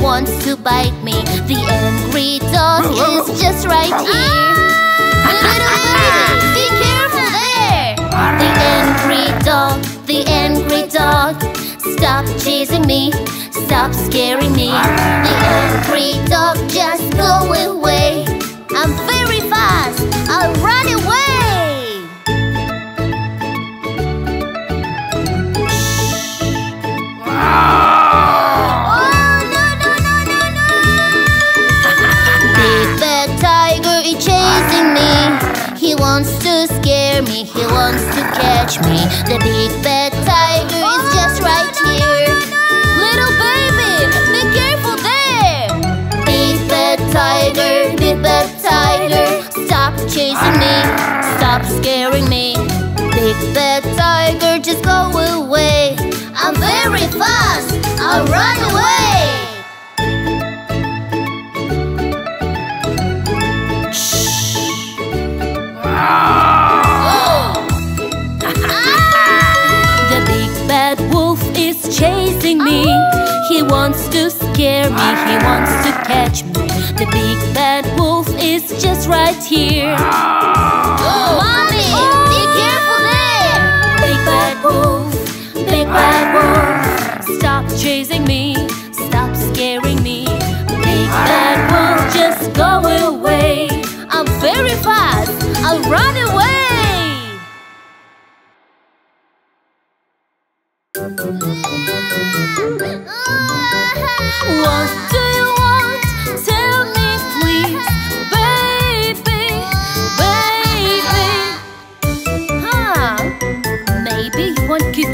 wants to bite me. The angry dog is just right here. Little baby, be careful there. The angry dog, the angry dog. Stop chasing me, stop scaring me. The angry dog, just go away. The big bad tiger is just right here. Little baby, be careful there. Big bad tiger, big bad tiger, stop chasing me, stop scaring me. Big bad tiger, just go away. I'm very fast, I'll run away. Me, he wants to catch me. The big bad wolf is just right here. Mommy, be careful there! Big bad wolf, big bad wolf. Stop chasing me,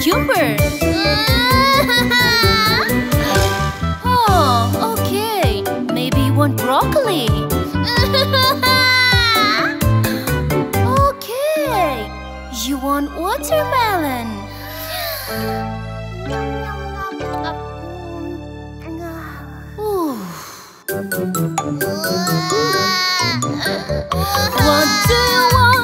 cucumber. Oh, okay. Maybe you want broccoli. Okay. You want watermelon. What do you want?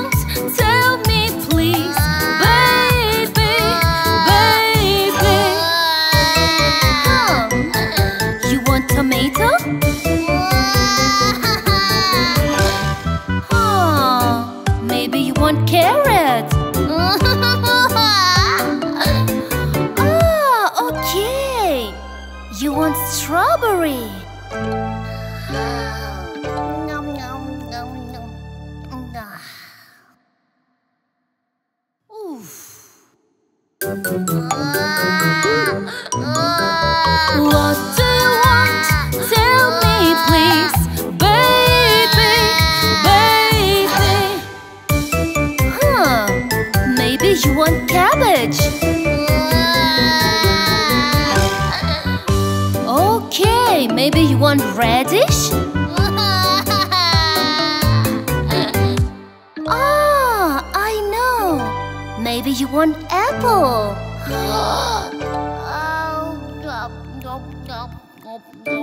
You want cabbage. Okay, maybe you want radish. Ah, I know. Maybe you want apple.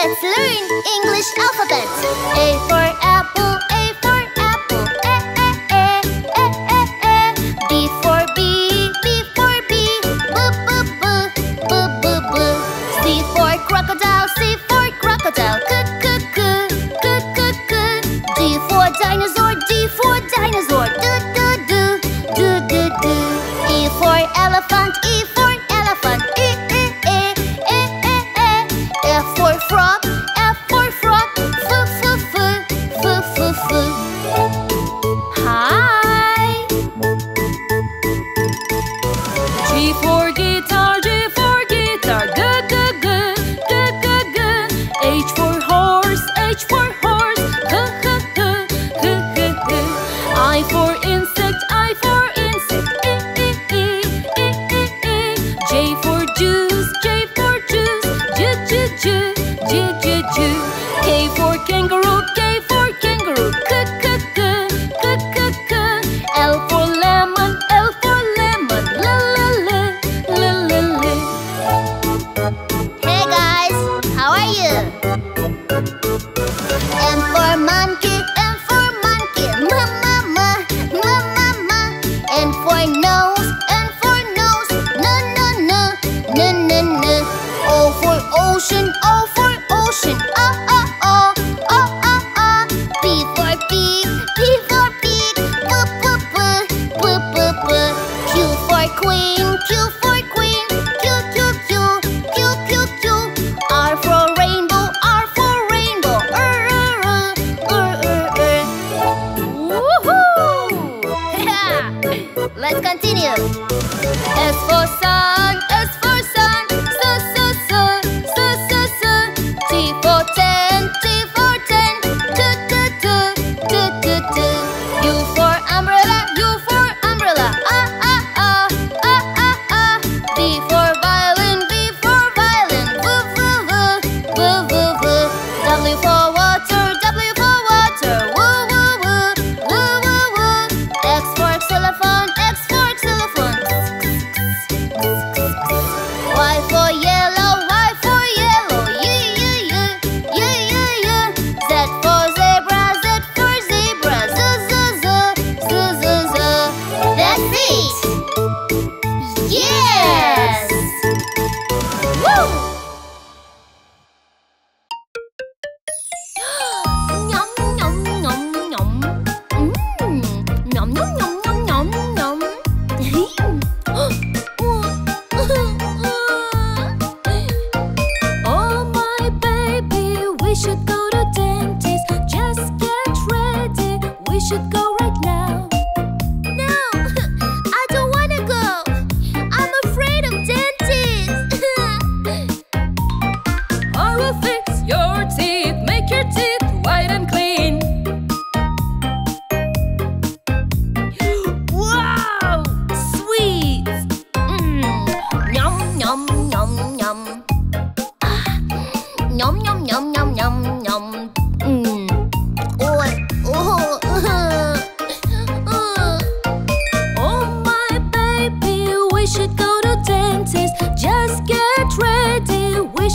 Let's learn English alphabet. A for apple. life for instance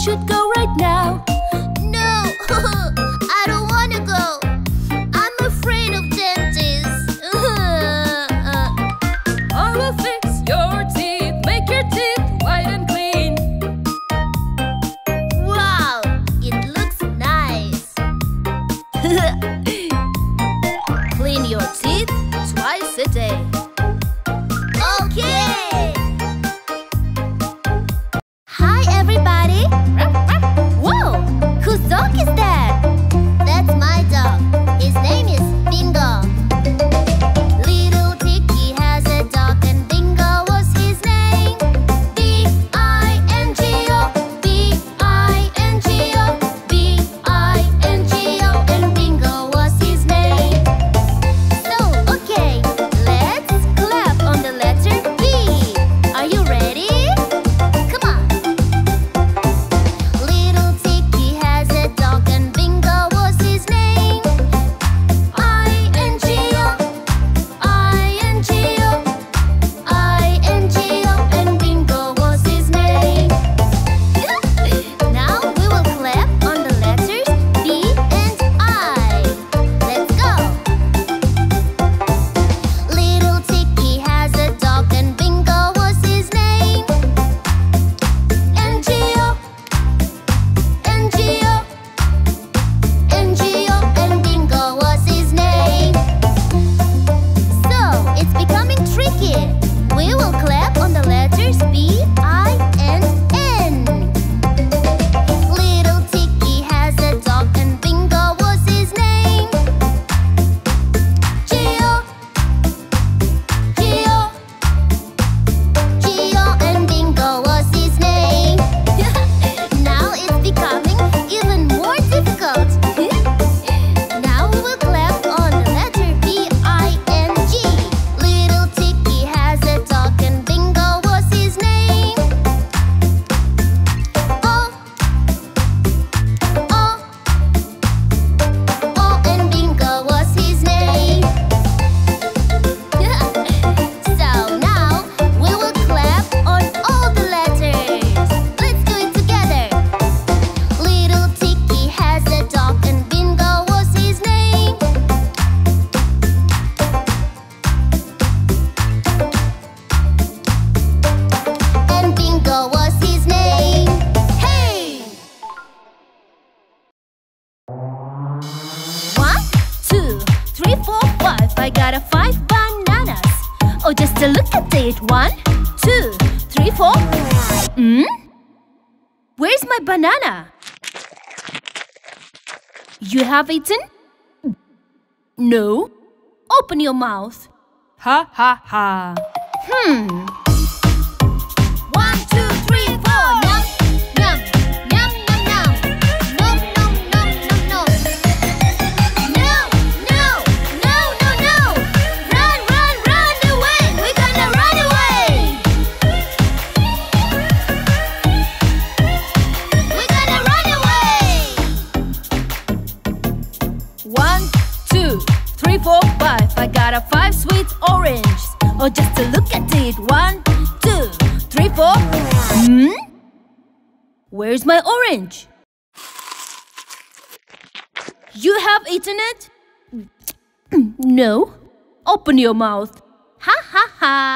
should go we will I got a five bananas. Oh, just a look at it. One, two, three, four. Hmm? Where's my banana? You have eaten? No. Open your mouth. Ha ha ha. Hmm. Where's my orange? You have eaten it? no. Open your mouth. Ha ha ha.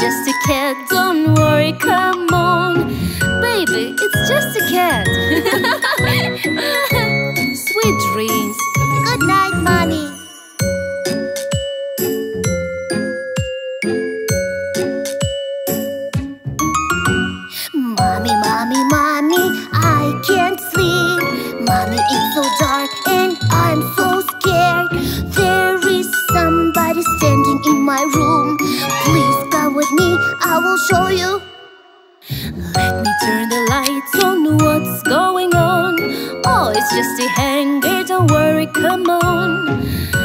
just a cat, don't worry, come on. Baby, it's just a cat Sweet dreams. Good night, mommy. It's just a hanger, don't worry, come on.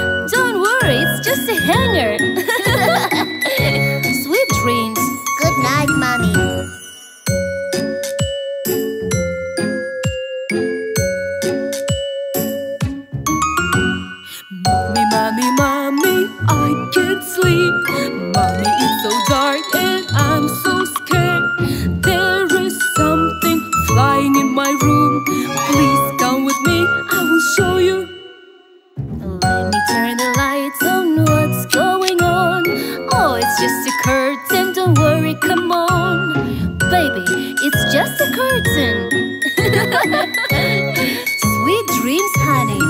just a curtain, don't worry, come on. Baby, it's just a curtain. Sweet dreams, honey.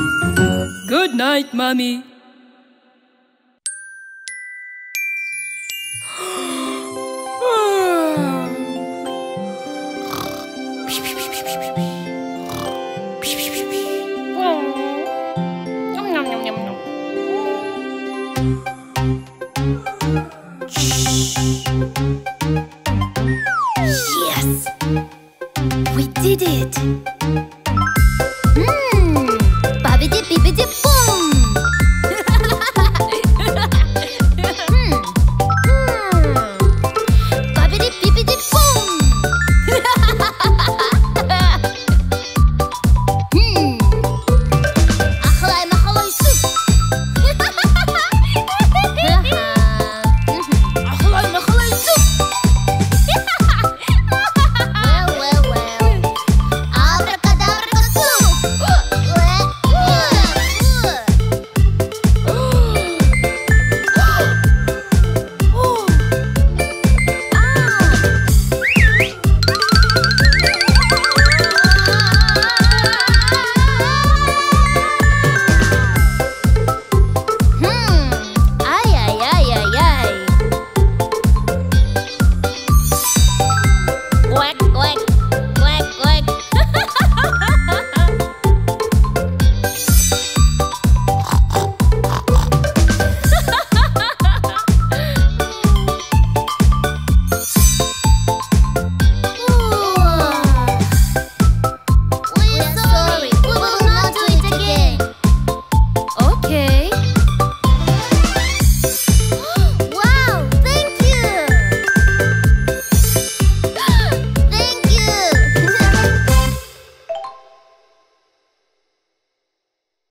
Good night, mommy.